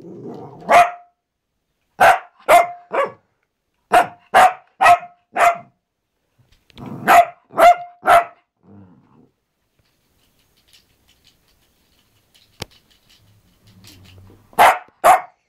Rawr!